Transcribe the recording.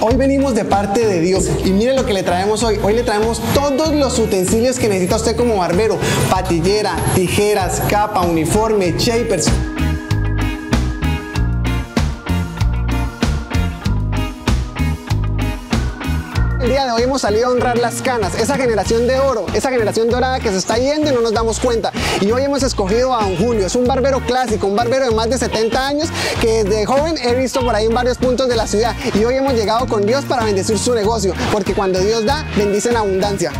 Hoy venimos de parte de Dios y mire lo que le traemos hoy. Hoy le traemos todos los utensilios que necesita usted como barbero. Patillera, tijeras, capa, uniforme, shapers. Día de hoy hemos salido a honrar las canas, esa generación de oro, esa generación dorada que se está yendo y no nos damos cuenta. Y hoy hemos escogido a Don Julio, es un barbero clásico, un barbero de más de 70 años que desde joven he visto por ahí en varios puntos de la ciudad. Y hoy hemos llegado con Dios para bendecir su negocio, porque cuando Dios da, bendice en abundancia.